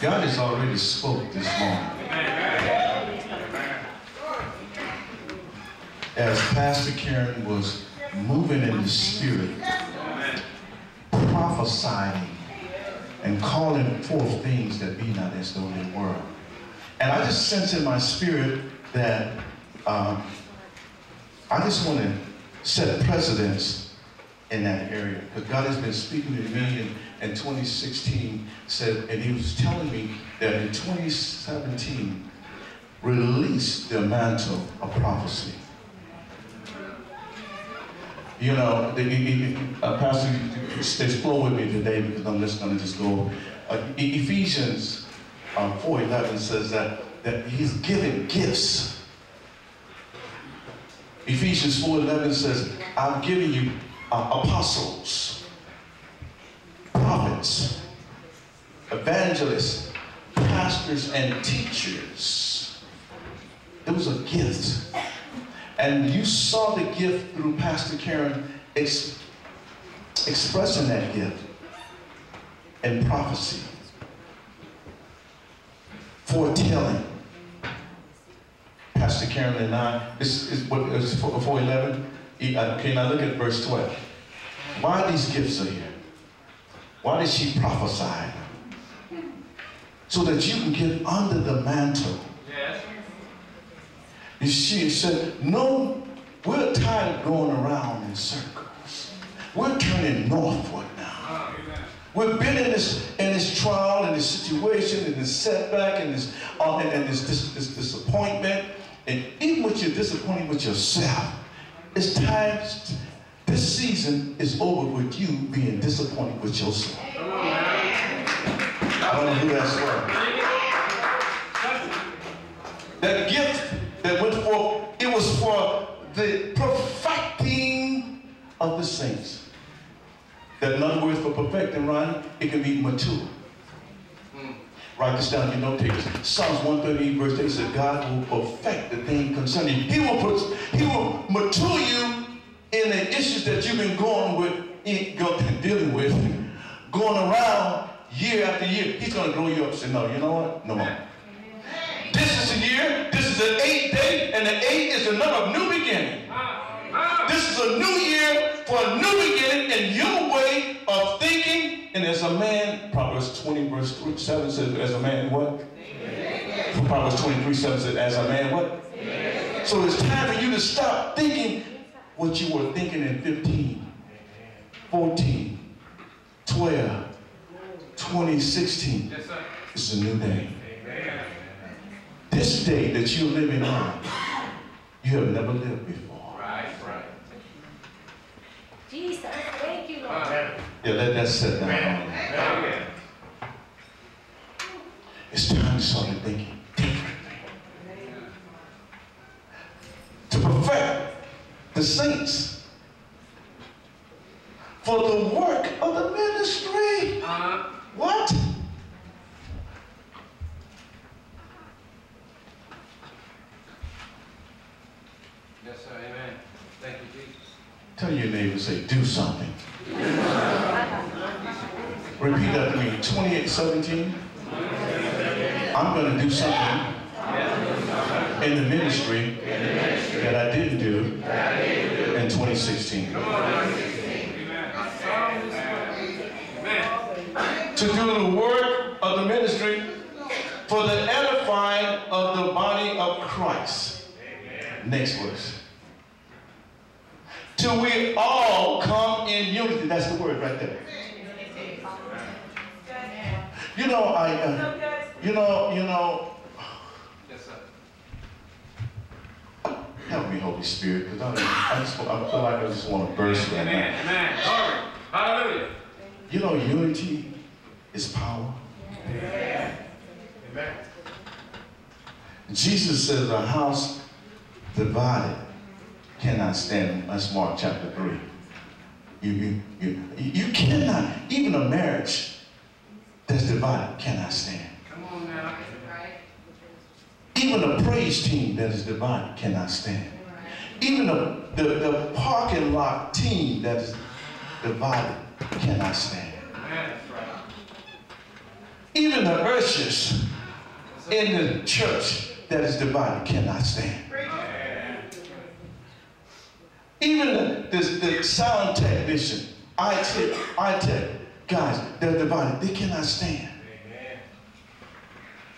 God has already spoke this morning. As Pastor Karen was moving in the spirit, prophesying and calling forth things that be not as though they were. And I just sense in my spirit that um, I just want to set precedents in that area. Because God has been speaking to me in, in 2016, said, and he was telling me that in 2017, release the mantle of prophecy. You know, the, the, uh, Pastor, stay flow with me today because I'm just going to just go. Uh, Ephesians uh, 4.11 says that, that he's given gifts. Ephesians 4.11 says, I've given you uh, apostles, prophets, evangelists, pastors, and teachers. There was a gift. And you saw the gift through Pastor Karen ex expressing that gift in prophecy, foretelling. Pastor Karen and I, this is what is 411. Okay, uh, now look at verse 12. Why these gifts are here? Why did she prophesy? So that you can get under the mantle. Yes. She said, no, we're tired of going around in circles. We're turning northward now. We've been in this in this trial, in this situation, in this setback, in this uh, and, this, this, this disappointment, and even with your disappointing with yourself, it's time, this season is over with you being disappointed with yourself. I don't know who that's for. That gift that went forth, it was for the perfecting of the saints. That another word for perfecting, Ronnie, it can be mature. Write this down, in your take this. Psalms 138 verse 8 says, God will perfect the thing concerning you. He will, he will mature you in the issues that you've been going with, dealing with, going around year after year. He's going to grow you up and say, no, you know what? No more. This is a year, this is an eighth day, and the eighth is the number of new beginning. This is a new year for a new beginning in your way of thinking. And as a man, Proverbs 20, verse 3, 7 says, as a man, what? Proverbs 23, 7 says, as a man, what? So it's time for you to stop thinking what you were thinking in 15, 14, 12, 2016. Yes, it's a new day. Amen. This day that you're living on, you have never lived before. Right, right. Jesus, thank you, Lord. Yeah, let that sit down. Amen. It's time to start thinking differently. To perfect the saints for the work of the ministry. Uh. What? Yes, sir. Amen. Thank you, Jesus. Tell your neighbor, say, do something. Repeat after me. 2817. I'm going to do something in the ministry that I didn't do in 2016. To do the work of the ministry for the edifying of the body of Christ. Next verse. Till we all come in unity. That's the word right there. You know, I, uh, you know, you know, Help me, Holy Spirit, because I, I, just, I feel like I just want to burst right Amen. now. Amen. Glory. Hallelujah. You know, unity is power. Amen. Amen. Jesus says a house divided cannot stand. That's Mark chapter 3. You, you, you, you cannot, even a marriage that's divided cannot stand. Even a praise team that is divided cannot stand. Even the, the, the parking lot team that is divided cannot stand. Even the ushers in the church that is divided cannot stand. Even the, the, the sound technician, I tech, I tech guys, they're divided. They cannot stand.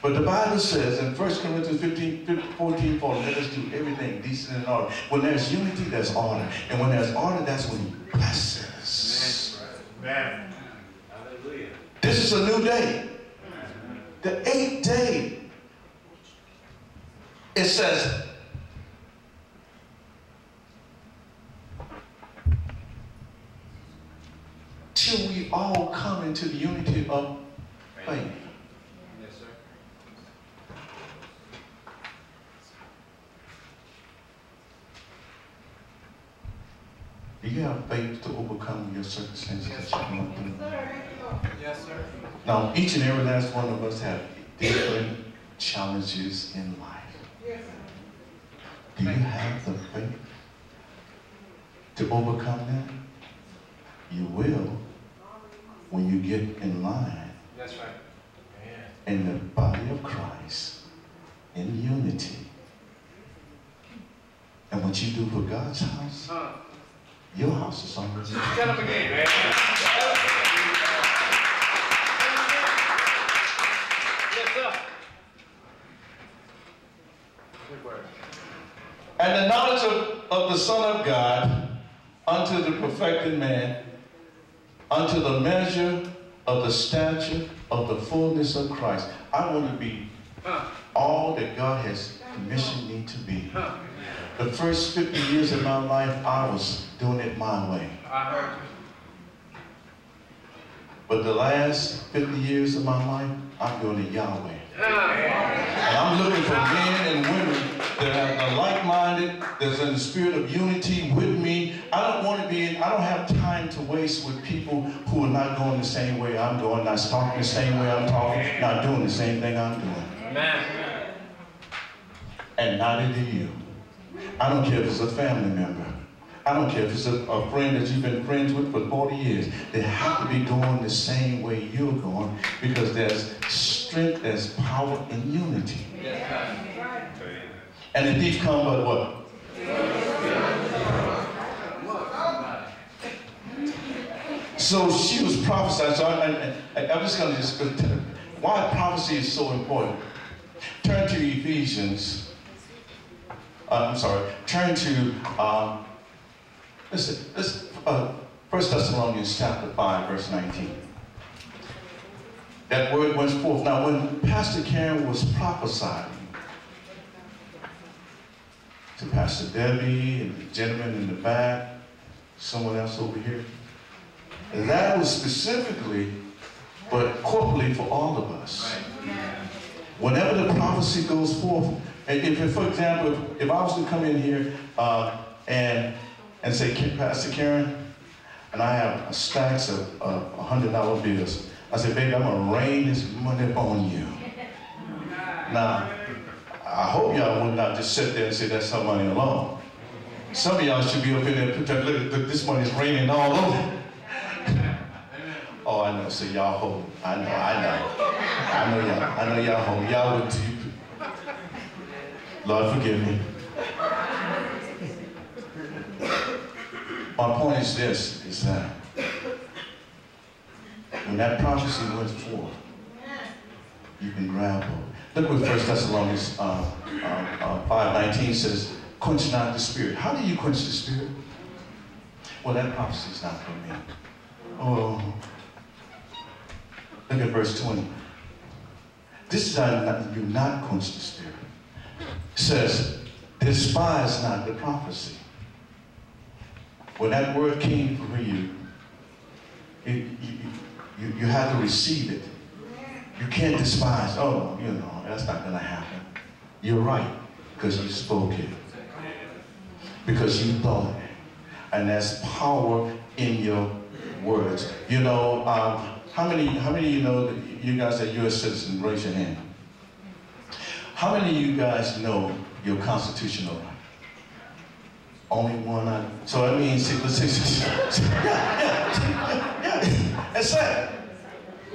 But the Bible says in 1 Corinthians 15, 15 14, 14, let us do everything decent and order. When there's unity, there's order. And when there's order, that's when he blesses. Amen. Hallelujah. This is a new day. The eighth day. It says, till we all come into the unity of faith. Do you have faith to overcome your circumstances yes, that you're going through? Yes, sir. Now, each and every last one of us have different challenges in life. Yes. Do you have the faith to overcome them? You will when you get in line. That's right. In the body of Christ, in unity. And what you do for God's house, huh. Your house is on the Tell them again, man. And the knowledge of, of the Son of God unto the perfected man, unto the measure of the stature of the fullness of Christ. I want to be all that God has commissioned me to be. The first 50 years of my life, I was doing it my way. I heard you. But the last 50 years of my life, I'm doing it Yahweh. And I'm looking for men and women that are like-minded, that's in the spirit of unity with me. I don't want to be, in, I don't have time to waste with people who are not going the same way I'm going, not talking the same way I'm talking, not doing the same thing I'm doing. Amen. And neither do you. I don't care if it's a family member. I don't care if it's a, a, friend that you've been friends with for 40 years. They have to be going the same way you're going because there's strength, there's power in unity. And the thief come but what? So she was prophesying. So I, am just going to just why prophecy is so important. Turn to Ephesians uh, I'm sorry, turn to, um, listen, this, uh, 1 Thessalonians chapter 5, verse 19. That word went forth. Now, when Pastor Karen was prophesying to Pastor Debbie and the gentleman in the back, someone else over here, and that was specifically, but corporately for all of us. Whenever the prophecy goes forth, if, if, for example, if, if, I was to come in here uh, and and say, Pastor Karen, and I have stacks of uh, $100 bills, I said, baby, I'm to rain this money upon you. Now, I hope y'all would not just sit there and say that's some money alone. Some of y'all should be up in there, put that, look, look, this money is raining all over. oh, I know, so y'all hold. I know, I know. I know y'all, I know y'all hold. Y'all would. Lord, forgive me. My point is this, is that when that prophecy went forth, you can grab hold. Look what 1 Thessalonians uh, uh, uh, 5.19 says, quench not the spirit. How do you quench the spirit? Well, that prophecy is not for me. Oh, look at verse 20. This is how you not quench the spirit says, despise not the prophecy. When that word came for you, you, you, you have to receive it. You can't despise, oh, you know, that's not going to happen. You're right, because you spoke it. Because you thought it. And there's power in your words. You know, um, how many, how many you know, that you guys are U.S. citizens? Raise your hand. How many of you guys know your constitutional right? Only one. I, so that means, let's say, yeah, yeah, yeah, yeah. That's sad.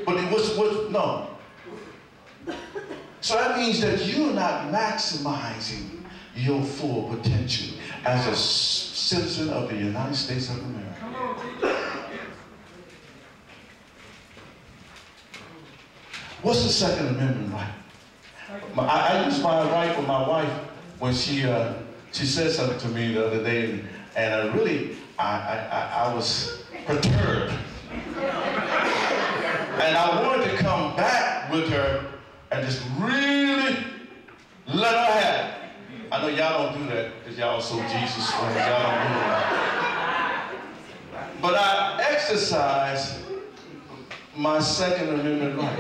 But it was, was, no. So that means that you're not maximizing your full potential as a citizen of the United States of America. What's the Second Amendment right? I, I use my right with my wife when she uh, she said something to me the other day, and, I really I, I, I was perturbed, and I wanted to come back with her and just really let her have it. I know y'all don't do that because y'all are so Jesus friends. Y'all don't do that. But I exercise my Second Amendment right.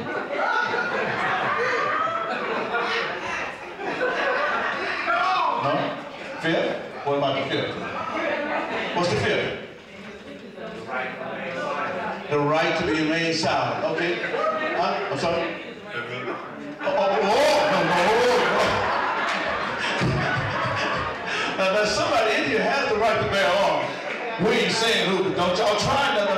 No? Fifth? What about the fifth? What's the fifth? The right to remain silent. Okay. Huh? I'm sorry? Oh, oh, oh, no, oh, no. Oh, oh, now, now, somebody in here has the right to bear arms. We ain't saying who. Don't y'all try nothing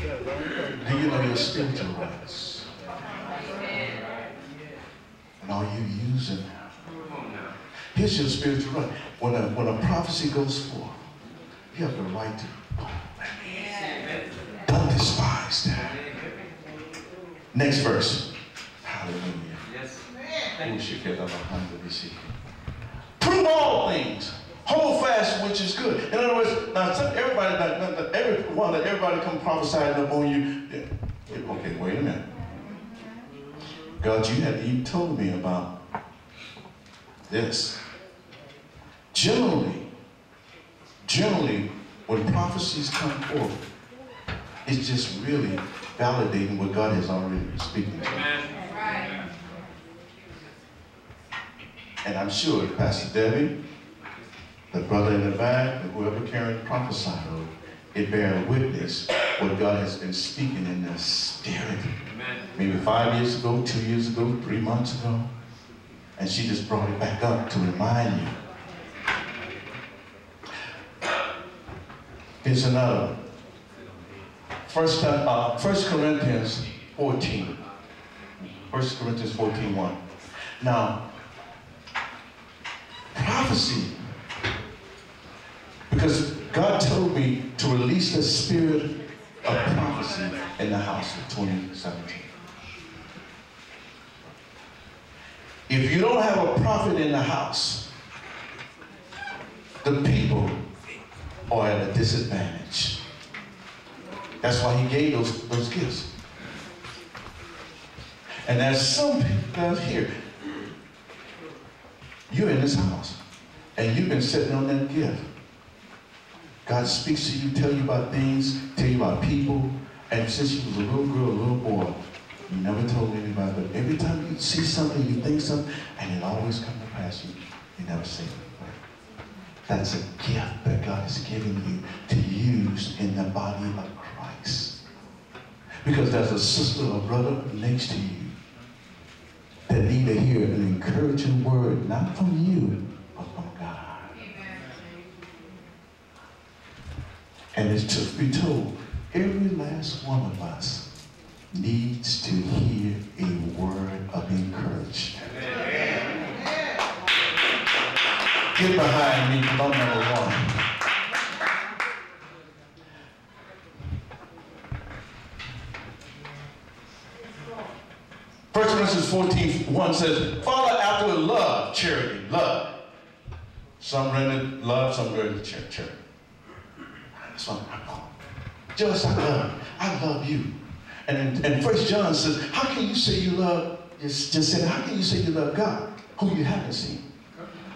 Do you know your spiritual rights? And are you using them? Here's your spiritual right. When a, when a prophecy goes forth, you have the right to, don't despise that. Next verse. Hallelujah. Yes. Prove all things. Hold fast which is good. In other words, now some, everybody, not, not, not everyone, that everybody come prophesying up on you. Yeah, Okay, wait a minute. God, you had you told me about this. Generally, generally, when prophecies come forth, it's just really validating what God has already been speaking to. Amen. And I'm sure Pastor Debbie, the brother in the back, whoever Karen prophesied over, it bear witness what God has been speaking in their spirit. Amen. Maybe five years ago, two years ago, three months ago. And she just brought it back up to remind you. Here's another. First, uh, First Corinthians 14. First Corinthians 14, 1. Now, prophecy. Because God told me to release the spirit of prophecy in the house of 2017. If you don't have a prophet in the house, the people are at a disadvantage. That's why he gave those, those gifts. And there's some people out here. You're in this house, and you've been sitting on that gift. God speaks to you, tell you about things, tell you about people, and since you was a little girl, a little boy, you never told anybody, but every time you see something, you think something, and it always comes to pass, you, you never say it. That's a gift that God has given you to use in the body of Christ. Because there's a sister or brother next to you that need to hear an encouraging word, not from you, but from God. And it's to be told, every last one of us needs to hear a word of encouragement. Get behind me, I'm number one. First Corinthians 14, 1 says, Follow after love, charity, love. Some rendered love, some rendered charity. That's what I call. Just I love, I love you. And and First John says, how can you say you love, just, just said, how can you say you love God, who you haven't seen?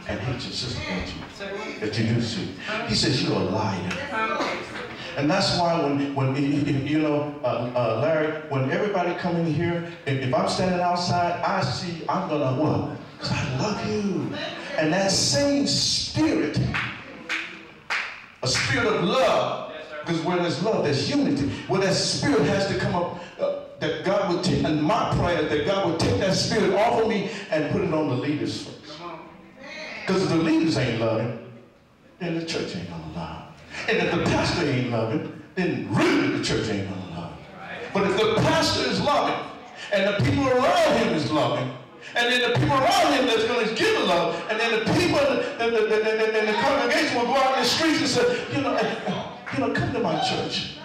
And hate your sister that you, that you do see. He says, you're a liar. And that's why when, when you know, uh, uh, Larry, when everybody come in here, if, if I'm standing outside, I see, I'm gonna what? Because I love you. And that same spirit, a spirit of love, because where there's love, there's unity. Where that spirit has to come up, uh, that God would take, and my prayer, that God would take that spirit off of me and put it on the leaders first. Because if the leaders ain't loving, then the church ain't gonna love. And if the pastor ain't loving, then really the church ain't gonna love. But if the pastor is loving, and the people around him is loving, and then the people around him that's going to give the love, and then the people and the, the, the, the, the congregation will go out in the streets and say, you know, eh, eh, you know, come to my church.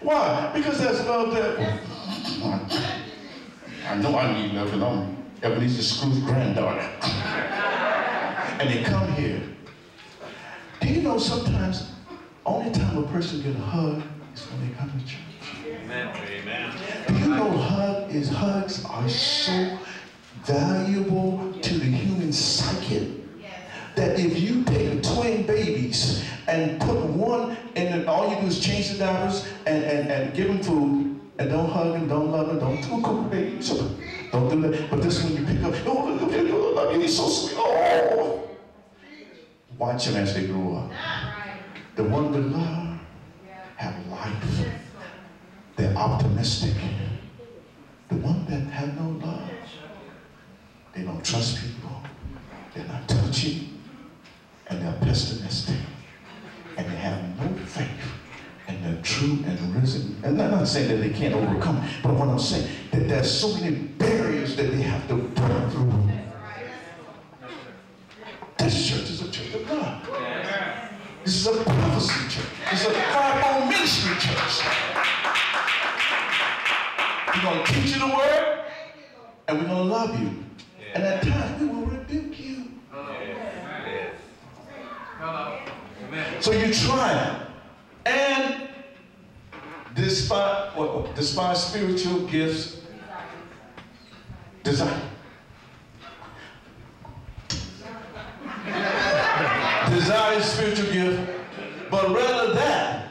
Why? Because there's love there. I know I need love because I'm Ebenezer Scrooge's granddaughter. and they come here. Do you know sometimes only time a person get a hug is when they come to church? Amen. Amen. Know hug is hugs are so valuable to the human psyche that if you take twin babies and put one and all you do is change the diapers and, and, and give them food and don't hug them, don't love them, don't do cook babies. Don't do that. But this one you pick up, oh, look at him, oh, he's so sweet. Oh. Watch them as they grow up. The one with love have life. They're optimistic. The one that have no love, they don't trust people. They're not touchy. And they're pessimistic. And they have no faith. And they're true and risen. And I'm not saying that they can't overcome, but what I'm saying, is that there's so many barriers that they have to burn through. This church is a church of God. This is a prophecy church. This is a five ministry We're going to teach you the word, and we're going to love you. And at times, we will rebuke you. So you try. And despite, despite spiritual gifts, desire. desire spiritual gift, but rather that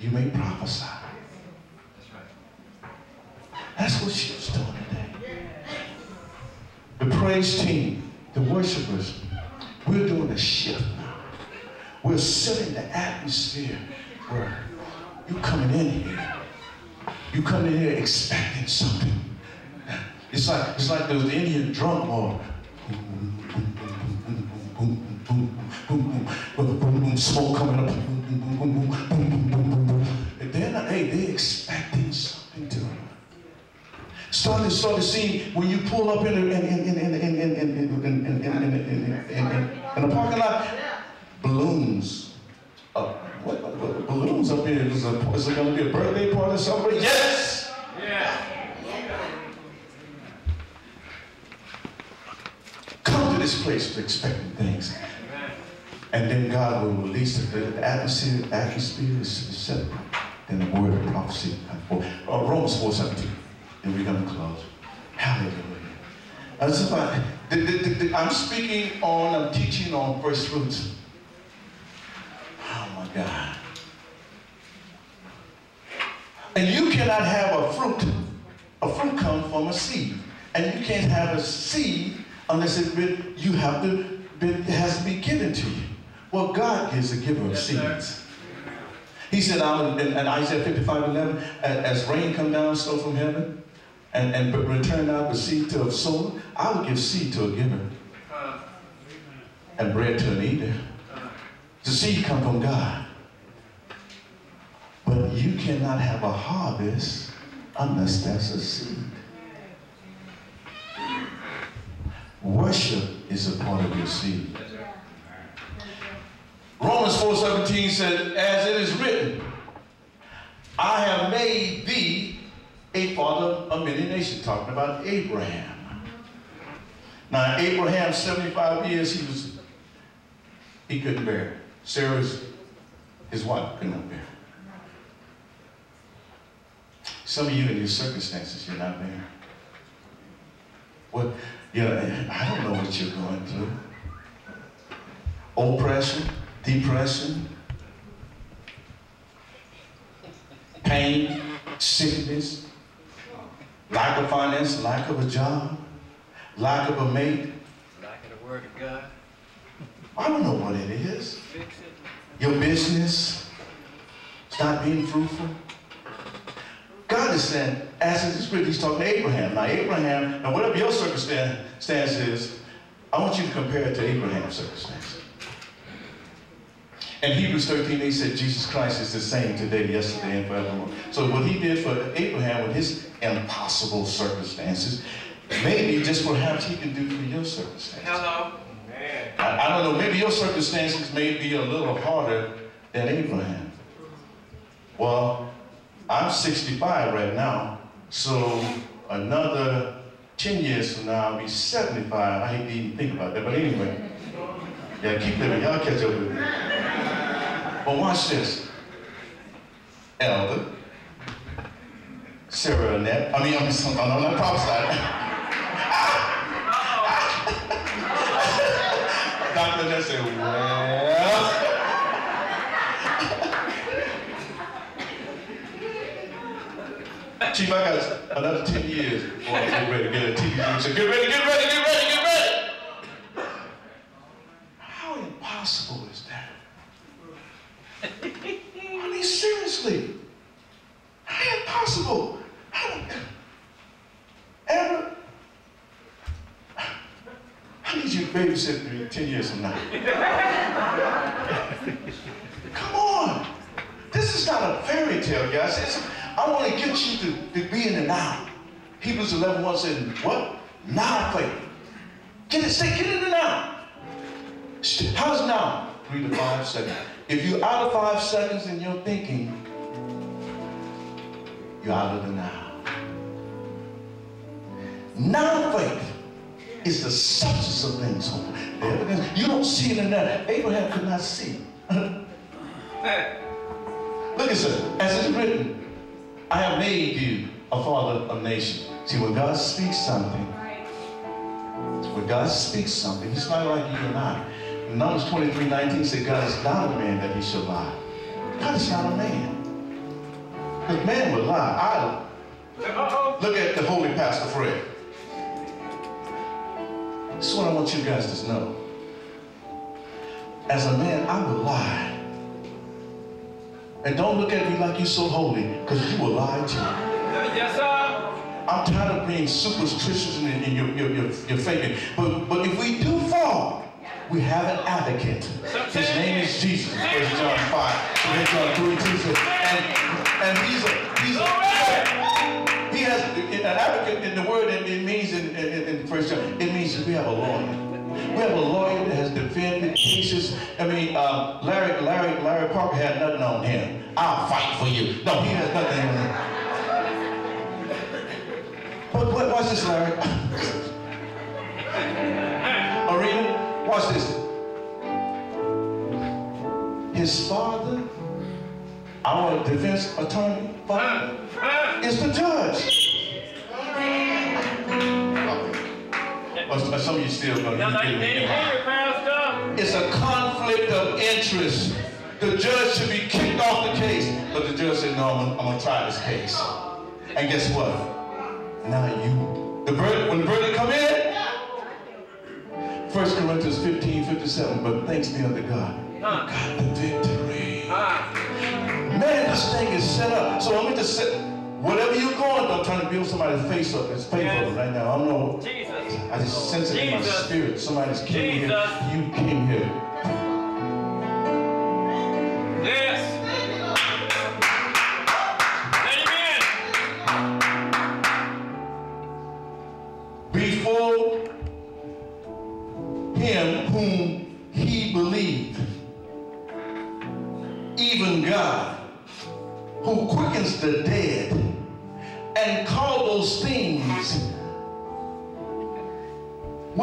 you may prophesy. That's what she was doing today. The praise team, the worshipers, we're doing a shift now. We're setting the atmosphere where you coming in here. You coming in here expecting something. It's like it's like the Indian drum or coming up. And then hey, they expecting something to Start to, start to see when you pull up in the parking lot, balloons. What, balloons up here. Is, it going to be a birthday party or something? Yes! Yeah. Come to this place with expecting things. And then God will release. The atmosphere, atmosphere is set. Then the word of prophecy. Romans 4 17 and we're going to close. Hallelujah. The, the, the, I'm speaking on, I'm teaching on first fruits. Oh my God. And you cannot have a fruit. A fruit comes from a seed. And you can't have a seed unless it been, you have to, it has to be given to you. Well, God is a giver of yes, seeds. Sir. He said, I'm in, in Isaiah 55, 11, as rain come down, snow from heaven, and, and return out the seed to a sower, I will give seed to a giver and bread to an eater. The seed come from God. But you cannot have a harvest unless there's a seed. Worship is a part of your seed. Romans 4.17 said, as it is written, I have made thee father of many nations, talking about Abraham. Now, Abraham, 75 years, he was, he couldn't bear. Sarah's, his wife, could not bear. Some of you in your circumstances, you're not there. What, you know, I don't know what you're going through. Oppression, depression, pain, sickness, Lack of finance, lack of a job, lack of a mate. Lack of the word of God. I don't know what it is. Your business, stop being fruitful. God is understand, as it's written, he's talking to Abraham. Now, Abraham, now whatever your circumstance is, I want you to compare it to Abraham's circumstance. In Hebrews 13, he said Jesus Christ is the same today, yesterday, and forevermore. So what he did for Abraham with his impossible circumstances, maybe just perhaps he can do for your circumstances. Hello. I, I don't know, maybe your circumstances may be a little harder than Abraham. Well, I'm 65 right now, so another 10 years from now, I'll be 75. I hate to even think about that, but anyway. Yeah, keep living. Y'all catch up with me. But watch this. Elder, Sarah Annette, I mean, I'm, I'm, I'm not prophesying. Dr. Annette said, well. Chief, I got another 10 years before I get ready to get a TV. So get ready, get ready, get ready. Now faith is the substance of things hoped. The evidence. You don't see it in that. Abraham could not see. Look at this. As it's written, I have made you a father of nations. See, when God speaks something, when God speaks something, it's not like you and I. In Numbers 23, 19 said, God is not a man that he shall lie. God is not a man. Because man would lie. I, look at the holy Pastor Fred. This is what I want you guys to know. As a man, I would lie. And don't look at me like you're so holy, because you will lie too. Yes, sir. I'm tired of being superstitious in, in your, your, your, your faking. But, but if we do fall, we have an advocate. His name is Jesus. First John 5. First John 3, 2 says, and, and he's a, he's a, an advocate in the word, it means in, in, in First John, it means that we have a lawyer. We have a lawyer that has defended cases. I mean, uh, Larry, Larry, Larry Parker had nothing on him. I'll fight for you. No, he has nothing on him. But, but watch this, Larry. Arena, watch this. His father, our defense attorney, father, is the judge. Some of you still Now, like, they hear it, Pastor. It's a conflict of interest. The judge should be kicked off the case, but the judge said, no, I'm gonna, I'm gonna try this case. And guess what? Now you. The verdict, when the verdict come in, 1 Corinthians 15, 57, but thanks be unto God. Huh. Got the victory. Ah. Man, this thing is set up. So let me just say, whatever you're going through, I'm trying to build somebody's face up. It's painful Yes. right now. I don't know. Jesus. I just sense it in my spirit. Somebody's came here. You came here.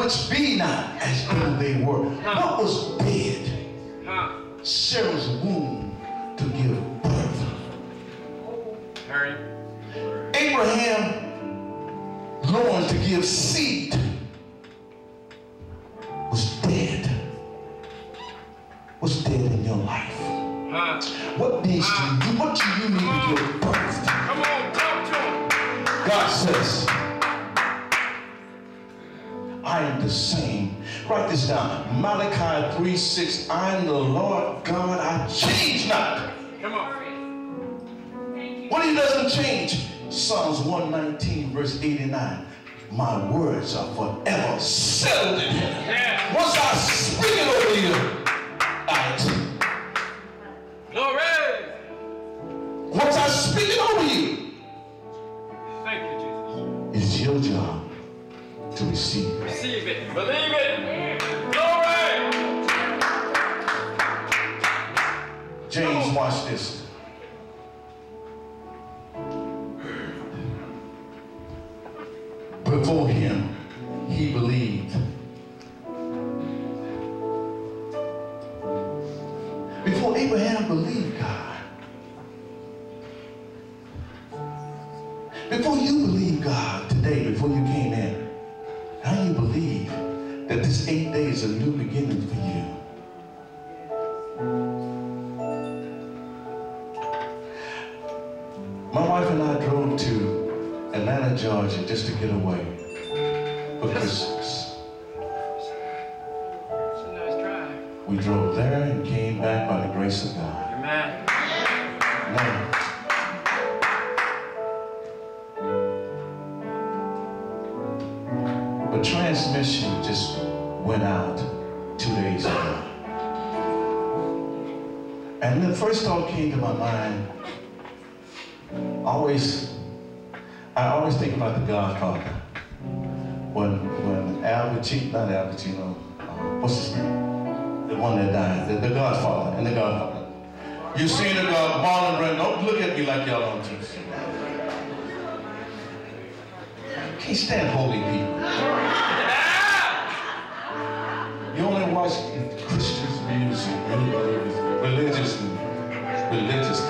Which be not as though they were. What was dead? Huh. Sarah's womb to give birth. Abraham loins to give seed 6. I am the Lord God. I change not. Come on. What he doesn't change, Psalms 119, verse 89. My words are forever settled in heaven. Once I speak it over you, I Glory. Once I speak it over you, Thank you, Jesus. it's your job to receive. Receive it. Believe it. James, watch this. Before him, he believed. Before Abraham believed God. Before you believe God today, before you came in, now you believe that this eight days is a new beginning for you. Get away for Christmas. It's a nice drive. We drove there and came back by the grace of God. Amen. Now, the transmission just went out two days ago. And the first thought came to my mind, always Godfather. When, when Al Pacino, not Al Pacino, uh, what's his name? The one that died, the, the Godfather, and the Godfather. You seen the God, Marlon Brando, don't look at me like y'all don't see. Can't stand holy people. You only watch Christian music, religious, religious, religious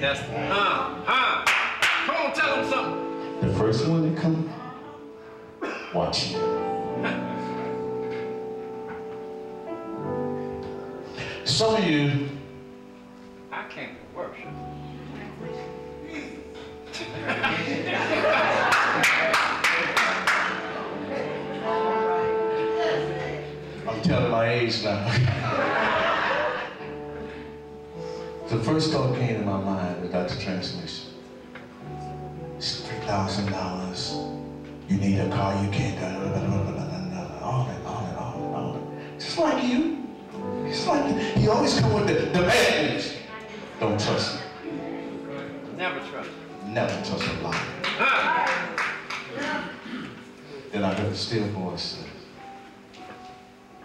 that's huh. Huh. Come on, tell them something. The first one to come, watch you. Some of you, I came to worship. I'm telling my age now. first thought came to my mind was about the transmission. It's $3,000. You need a car, you can't, blah, blah, blah, blah, blah, all that, all that, all that, all that. Just like you. Just like. He always come with the the bad news. Don't trust me. Never trust. Never trust a liar. Then I heard a still voice say,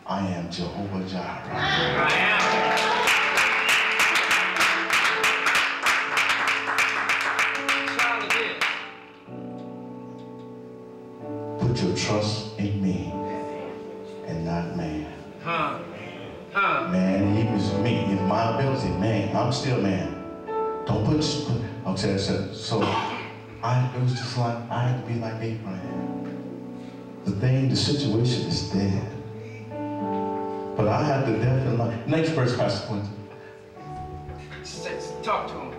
I am Jehovah Jireh. I am. Thing, the situation is dead. But I have the death in life. Next verse, Pastor Quentin. Talk to him.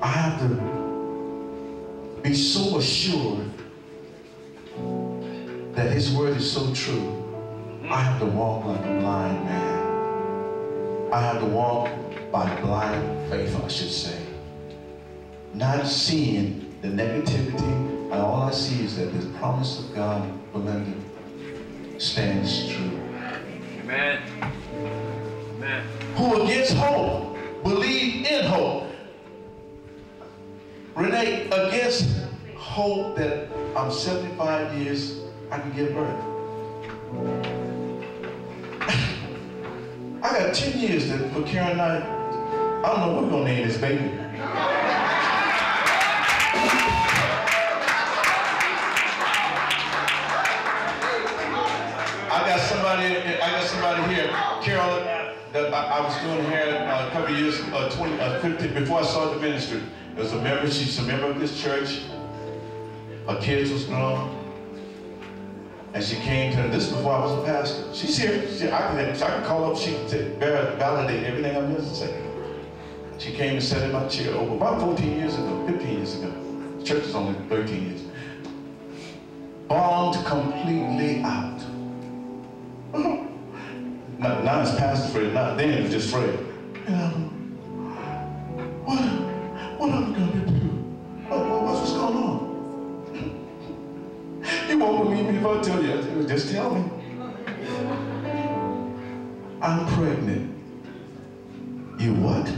I have to be so assured that his word is so true. Mm-hmm. I have to walk like a blind man. I have to walk by blind faith, I should say. Not seeing the negativity, and all I see is that the promise of God, Belinda, stands true. Amen. Amen. who against hope believe in hope. Renee, against hope that I'm 75 years, I can give birth. I got 10 years that for Karen and I, I don't know what we're gonna name this baby. Somebody, I got somebody here, Carol, that I, I was doing here uh, a couple years, uh, 20, uh, 15, before I started the ministry. There was a member, she's a member of this church. Her kids was grown. And she came to, this before I was a pastor. She's here, she, I, can, I can call up, she can validate everything I'm going to say. She came and sat in my chair over about 14 years ago, 15 years ago. The church is only 13 years. Bombed completely out. now, now it's Pastor Fred, not then it was just Fred. Yeah. Um, what, what am I to do? What, what's going on? You won't believe me if I tell you. Just tell me. I'm pregnant. You what?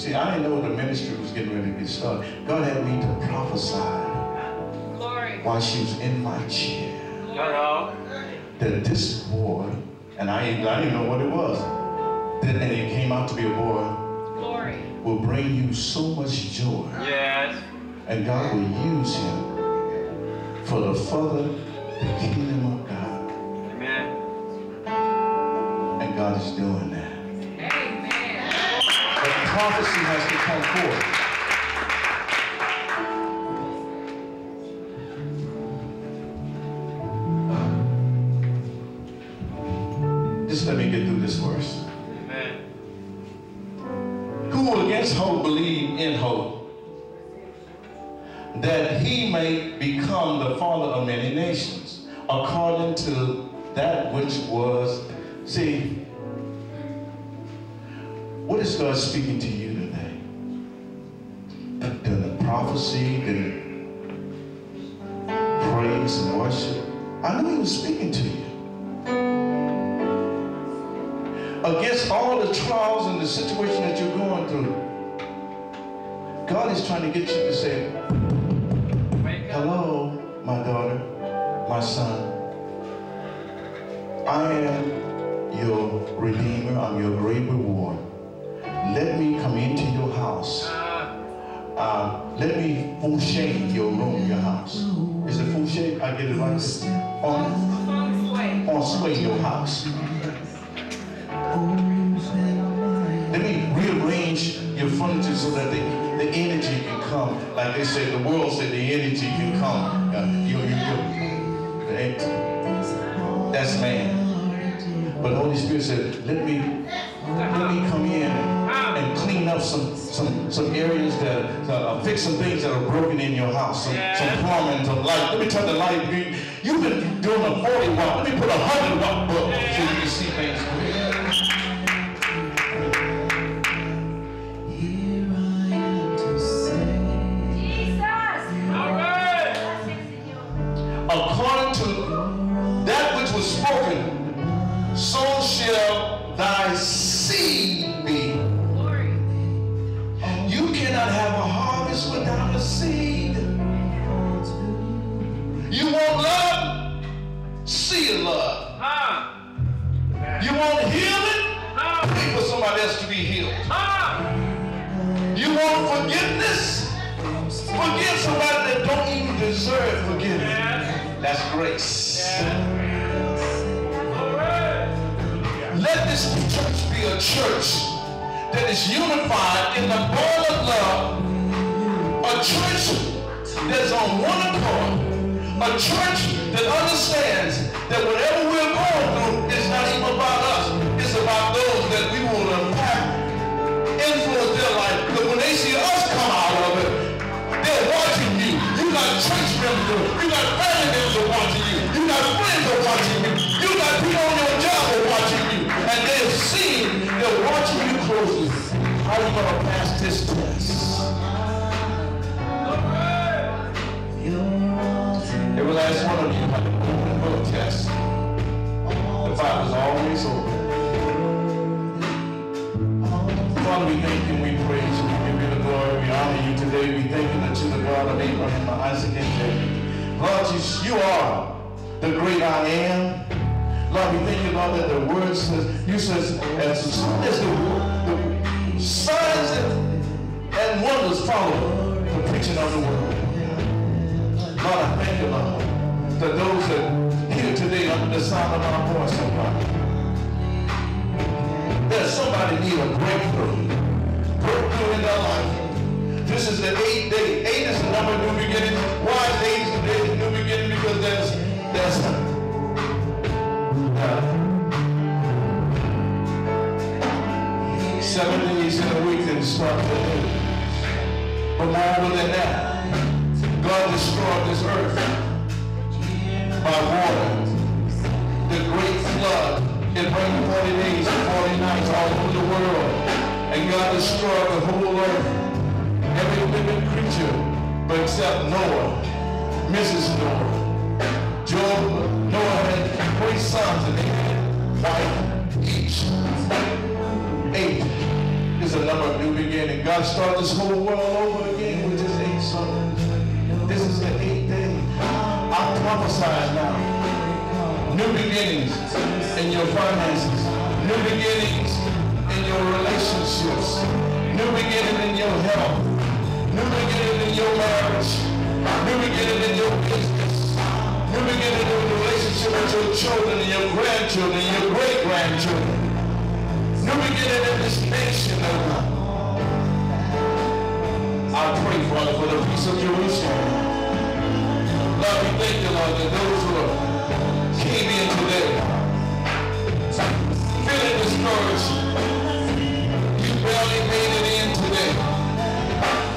See, I didn't know the ministry was getting ready to get started. God had me to prophesy Glory. while she was in my chair Hello. that this boy, and I, I didn't know what it was, that, and it came out to be a boy, Glory. will bring you so much joy. Yes. And God will use him for the further the kingdom of God. Amen. And God is doing that. Prophecy has to come forth. I'm your great reward. Let me come into your house. Uh, let me fouché your room, your house. Is it fouché? I get it right? On, on sway your house. Let me rearrange your furniture so that the, the energy can come. Like they say, the world said the energy can come. Uh, you, you, you, that's man. But the Holy Spirit said, let me let me come in and, clean up some some some areas that uh, fix some things that are broken in your house, some, some plumbing, some light. Let me turn the light green. You've been doing a 40 watt. Let me put a 100 watt bulb so you can see things healed. You want forgiveness? Forgive somebody that don't even deserve forgiveness. That's grace. Let this church be a church that is unified in the bond of love. A church that's on one accord. A church that understands that whatever we're going through is not even about us. They see us come out of it, they're watching you. You got church members, you got family members watching you. You got friends are watching you. You got people on your job are watching you. And they're seeing, they're watching you closely. How are you going to pass this test? Every last one of you had an open book test. The Bible's always open. Father, we thank you, we praise you, glory, we honor you today. We thank you that you're the God of Abraham, Isaac, and Jacob. Lord, you, you are the great I am. Lord, we thank you, Lord, that the word says, you says, as soon as the, the signs and, wonders follow the preaching of the word. Lord, I thank you, Lord, that those that here today under the sound of my voice, oh God, there's somebody need a breakthrough. Breakthrough in their life. This is the eighth day. Eight is the number of new beginning. Why is eight the day of new beginning? Because there's there's seven days in a week and start the day. But more than that, God destroyed this earth by water. The great flood. can bring 40 days and 40 nights all over the world. And God destroyed the whole earth Every living creature, but except Noah, Mrs. Noah. Job, Noah had three sons and they had wife each. Eight is a number of new beginning. God started this whole world over again with just eight sons. This is the eighth day. I'm prophesying now. New beginnings in your finances. New beginnings in your relationships. New beginning in your health. Your children and your grandchildren and your great-grandchildren. New beginning in this nation, oh God. I pray, Father, for the peace of Jerusalem. Lord, we thank you, Lord, that those who are came in today, feeling discouraged, you barely made it in today.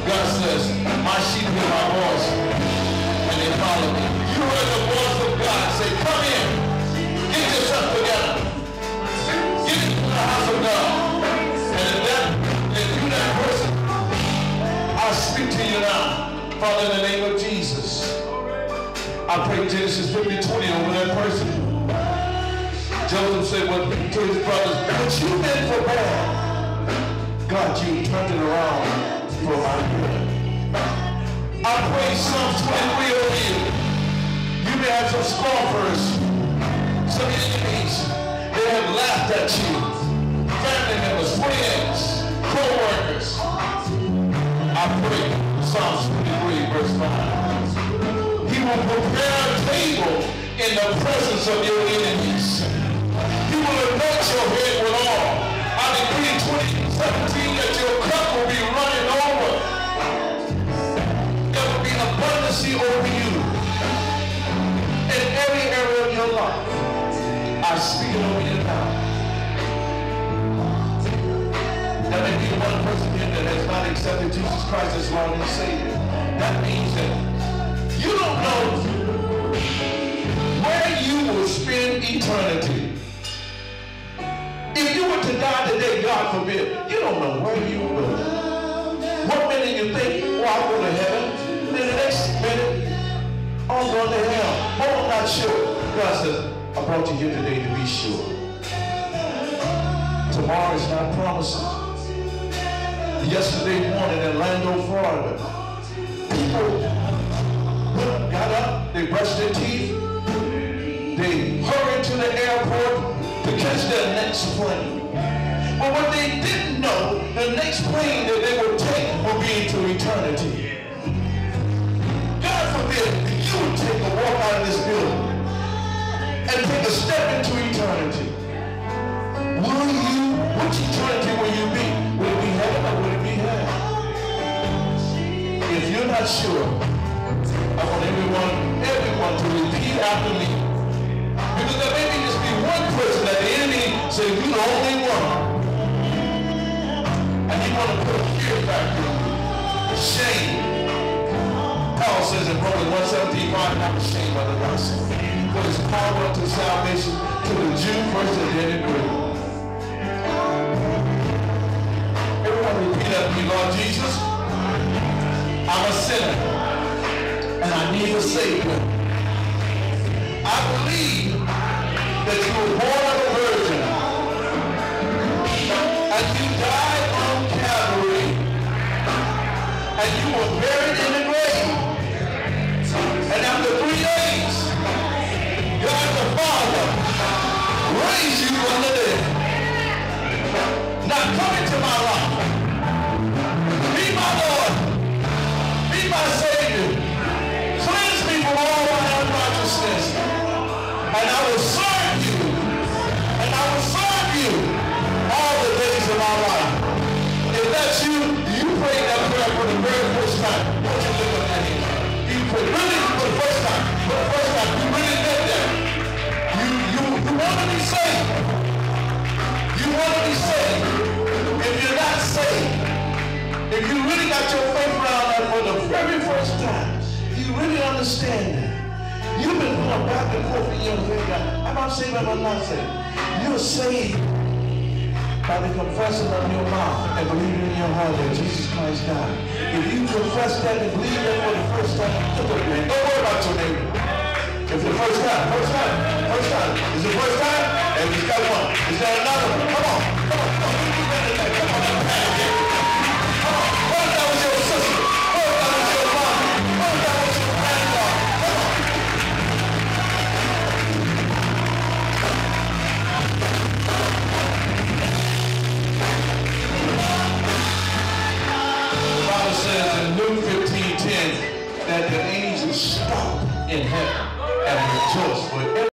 God says, my sheep hear my voice, to you now, Father, in the name of Jesus. I pray Genesis 50, 20 over that person. Joseph said what to his brothers, what you meant for bad, God, you turned it around for my good. I pray Psalms 23 over you. You may have some scoffers, some enemies. They have laughed at you. Family members, friends, co-workers. I pray Psalms 23, verse 5 He will prepare a table in the presence of your enemies. You will anoint your head with oil. I decree in 2017 that your cup will be running over. There will be abundance over you in every area of your life. I speak it over you now. There may be one person here that has not accepted Jesus Christ as Lord and Savior. That means that you don't know where you will spend eternity. If you were to die today, God forbid, you don't know where you will go. One minute you think, oh, I'll go to heaven. Then the next minute, I'm going to hell. Oh, I'm not sure. God says, I brought you here today to be sure. Tomorrow is not promising. Yesterday morning in Orlando, Florida, people got up, they brushed their teeth, they hurried to the airport to catch their next plane. But what they didn't know, the next plane that they would take would be into eternity. God forbid you take Sure, I want everyone, everyone to repeat after me. Because there may just be one person that the enemy say, you're the only one. And he want to put fear factor in you. Shame. Paul says in Romans 117, I'm not ashamed of the gospel. For his power unto salvation to the Jew first and then the Greek. Everyone repeat after me, Lord Jesus, I'm a sinner and I need a Savior. I believe that you were born if you really got your faith around that for the very first time, you really understand that. You've been going back and forth in your faith. Am I saved? Am I not saved? You're saved by the confession of your mouth and believing in your heart that Jesus Christ died. If you confess that and believe that for the first time. Don't worry about your neighbor. If the first time, first time, first time. Is it first time? And he's got one. Is there another one? Come on, come on, come on. That the angels stop in heaven and rejoice for